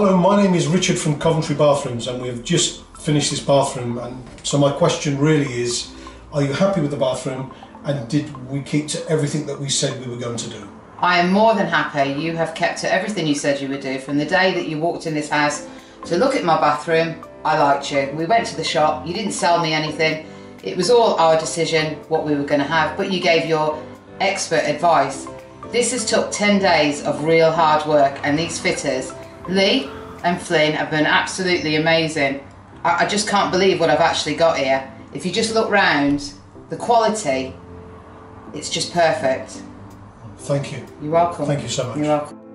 hello, my name is Richard from Coventry Bathrooms, and we've just finished this bathroom. And so my question really is, are you happy with the bathroom? And did we keep to everything that we said we were going to do? I am more than happy. You have kept to everything you said you would do from the day that you walked in this house to look at my bathroom. I liked you. We went to the shop. You didn't sell me anything. It was all our decision what we were going to have, but you gave your expert advice. This has took 10 days of real hard work and these fitters, Lee and Flynn, have been absolutely amazing. I, I just can't believe what I've actually got here. If you just look round, the quality, it's just perfect. Thank you. You're welcome. Thank you so much. You're welcome.